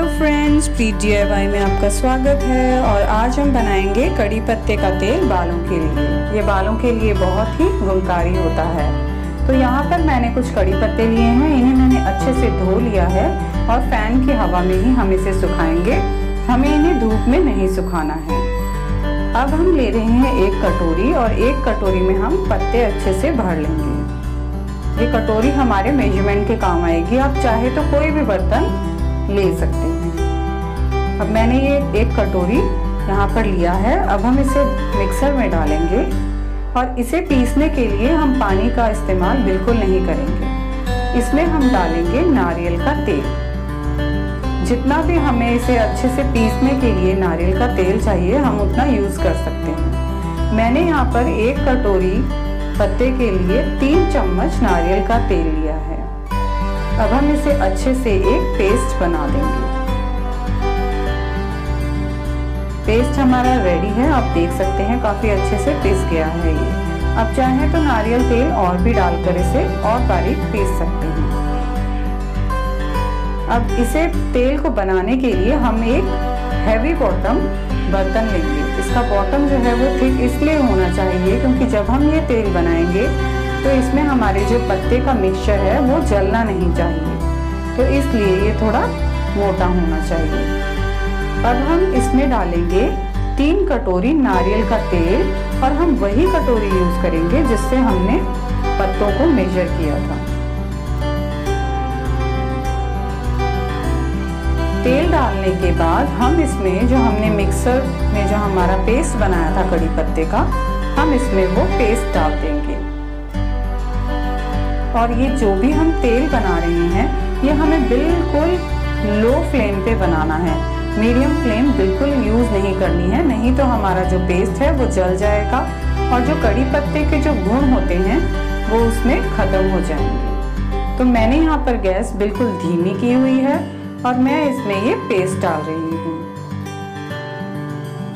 Hello friends प्रीत D में आपका स्वागत है और आज हम बनाएँगे कड़ी पत्ते का तेल बालों के लिए। ये बालों के लिए बहुत ही गुणकारी होता है। तो यहाँ पर मैंने कुछ कड़ी पत्ते लिए हैं, इन्हें मैंने अच्छे से धो लिया है और फ़ैन की हवा में ही हम इसे सुखाएँगे। हमें इन्हें धूप में नहीं सुखाना है। अब हम ले रहे हैं एक कटोरी और एक कटोरी में हम पत्ते अच्छे से भर लेंगे। ये कटोरी हमारे मेज़रमेंट के काम आएगी। आप चाहे तो कोई भी बर्तन ले सकते हैं। अब मैंने ये एक कटोरी यहाँ पर लिया है। अब हम इसे मिक्सर में डालेंगे और इसे पीसने के लिए हम पानी का इस्तेमाल बिल्कुल नहीं करेंगे। इसमें हम डालेंगे नारियल का तेल। जितना भी हमें इसे अच्छे से पीसने के लिए नारियल का तेल चाहिए, हम उतना यूज़ कर सकते हैं। मैंने यहाँ पर एक कटोरी पत्ते के लिए तीन चम्मच नारियल का तेल लिया है। अब हम इसे अच्छे से एक पेस्ट बना देंगे। पेस्ट हमारा रेडी है। आप देख सकते हैं, काफ़ी अच्छे से पिस गया है ये। अब चाहें तो नारियल तेल और भी डालकर इसे और बारीक पीस सकते हैं। अब इसे तेल को बनाने के लिए हम एक हैवी बॉटम बर्तन लेंगे। इसका बॉटम जो है वो ठीक इसलिए होना चाहिए क्योंकि जब हम ये तेल बनाएँगे तो इसमें हमारे जो पत्ते का मिक्सचर है, वो जलना नहीं चाहिए। तो इसलिए ये थोड़ा मोटा होना चाहिए। अब हम इसमें डालेंगे तीन कटोरी नारियल का तेल और हम वही कटोरी यूज़ करेंगे जिससे हमने पत्तों को मेजर किया था। तेल डालने के बाद हम इसमें जो हमने मिक्सर में जो हमारा पेस्ट बनाया था कड़ी पत्ते का, हम इसमें वो पेस्ट डाल देंगे। और ये जो भी हम तेल बना रहे हैं, ये हमें बिल्कुल लो फ्लेम पे बनाना है। मीडियम फ्लेम बिल्कुल यूज़ नहीं करनी है, नहीं तो हमारा जो पेस्ट है वो जल जाएगा और जो कड़ी पत्ते के जो गुण होते हैं, वो उसमें ख़त्म हो जाएँगे। तो मैंने यहाँ पर गैस बिल्कुल धीमी की हुई है और मैं इसमें ये पेस्ट डाल रही हूँ।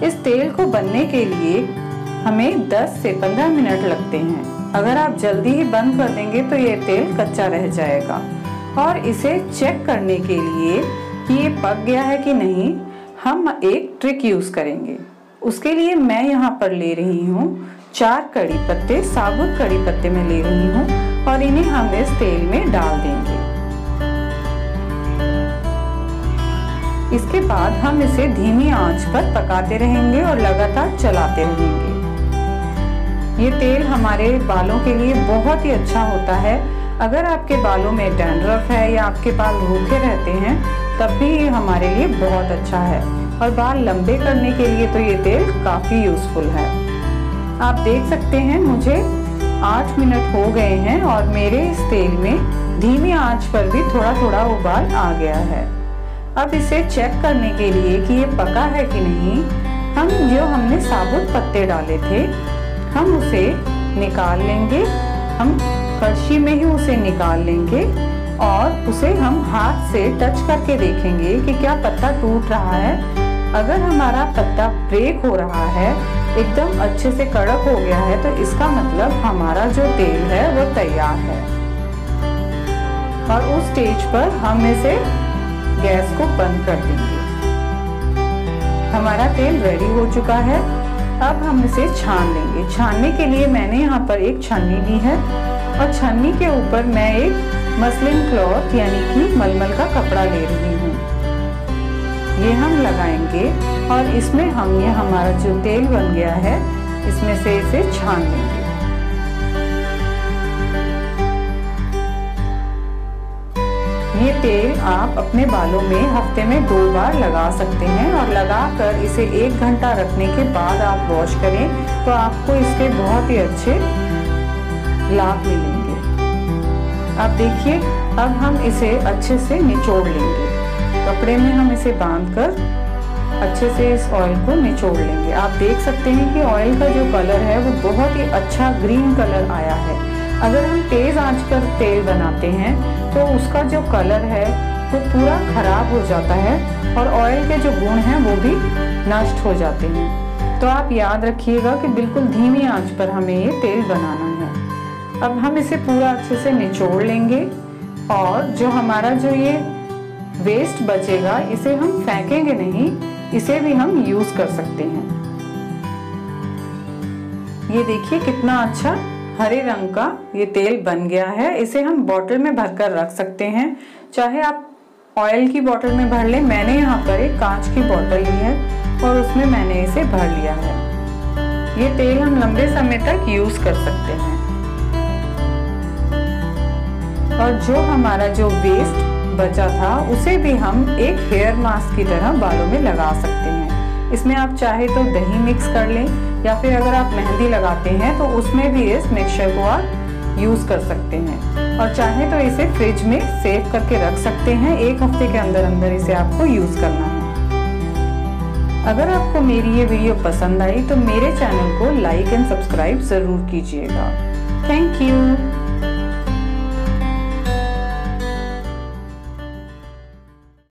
इस तेल को बनने के लिए हमें 10 से 15 मिनट लगते हैं। अगर आप जल्दी ही बंद कर देंगे तो ये तेल कच्चा रह जाएगा। और इसे चेक करने के लिए कि ये पक गया है कि नहीं, हम एक ट्रिक यूज़ करेंगे। उसके लिए मैं यहाँ पर ले रही हूँ चार कड़ी पत्ते, साबुत कड़ी पत्ते में ले रही हूँ और इन्हें हम इस तेल में डाल देंगे। इसके बाद हम इसे धीमी आँच पर पकाते रहेंगे और लगातार चलाते रहेंगे। ये तेल हमारे बालों के लिए बहुत ही अच्छा होता है। अगर आपके बालों में डैंड्रफ है या आपके बाल रूखे रहते हैं, तब भी ये हमारे लिए बहुत अच्छा है। और बाल लंबे करने के लिए तो ये तेल काफ़ी यूज़फुल है। आप देख सकते हैं, मुझे आठ मिनट हो गए हैं और मेरे इस तेल में धीमी आँच पर भी थोड़ा थोड़ा उबाल आ गया है। अब इसे चेक करने के लिए कि ये पका है कि नहीं। हम जो हमने साबुत पत्ते डाले थे हम उसे निकाल लेंगे। हम कड़छी में ही उसे निकाल लेंगे और उसे हम हाथ से टच करके देखेंगे कि क्या पत्ता टूट रहा है। अगर हमारा पत्ता ब्रेक हो रहा है, एकदम अच्छे से कड़क हो गया है तो इसका मतलब हमारा जो तेल है वो तैयार है। और उस स्टेज पर हम इसे गैस को बंद कर देंगे। हमारा तेल रेडी हो चुका है। अब हम इसे छान लेंगे। छानने के लिए मैंने यहाँ पर एक छन्नी ली है और छन्नी के ऊपर मैं एक मसलिन क्लॉथ यानी कि मलमल का कपड़ा ले रही हूँ। ये हम लगाएँगे और इसमें हम, ये हमारा जो तेल बन गया है, इसमें से इसे छान लेंगे। तेल आप अपने बालों में हफ़्ते में दो बार लगा सकते हैं और लगाकर इसे एक घंटा रखने के बाद आप वॉश करें तो आपको इसके बहुत ही अच्छे लाभ मिलेंगे। अब देखिए, अब हम इसे अच्छे से निचोड़ लेंगे। कपड़े में हम इसे बांधकर अच्छे से इस ऑयल को निचोड़ लेंगे। आप देख सकते हैं कि ऑयल का जो कलर है, वो बहुत ही अच्छा ग्रीन कलर आया है। अगर हम तेज़ आँच पर तेल बनाते हैं तो उसका जो कलर है, वो पूरा खराब हो जाता है और ऑयल के जो गुण हैं, वो भी नष्ट हो जाते हैं। तो आप याद रखिएगा कि बिल्कुल धीमी आँच पर हमें ये तेल बनाना है। अब हम इसे पूरा अच्छे से निचोड़ लेंगे और जो हमारा जो ये वेस्ट बचेगा, इसे हम फेंकेंगे नहीं, इसे भी हम यूज़ कर सकते हैं। ये देखिए कितना अच्छा हरे रंग का ये तेल बन गया है। इसे हम बॉटल में भरकर रख सकते हैं। चाहे आप ऑयल की बोतल में भर लें, मैंने यहाँ पर एक कांच की बोतल ली है और उसमें मैंने इसे भर लिया है। ये तेल हम लंबे समय तक यूज़ कर सकते हैं। और जो हमारा जो वेस्ट बचा था, उसे भी हम एक हेयर मास्क की तरह बालों में लगा सकते हैं। इसमें आप चाहे तो दही मिक्स कर लें या फिर अगर आप मेहंदी लगाते हैं तो उसमें भी इस मिक्सचर को आप यूज़ कर सकते हैं। और चाहे तो इसे फ्रिज में सेव करके रख सकते हैं। एक हफ़्ते के अंदर अंदर इसे आपको यूज़ करना है। अगर आपको मेरी ये वीडियो पसंद आई तो मेरे चैनल को लाइक एंड सब्सक्राइब ज़रूर कीजिएगा। Thank you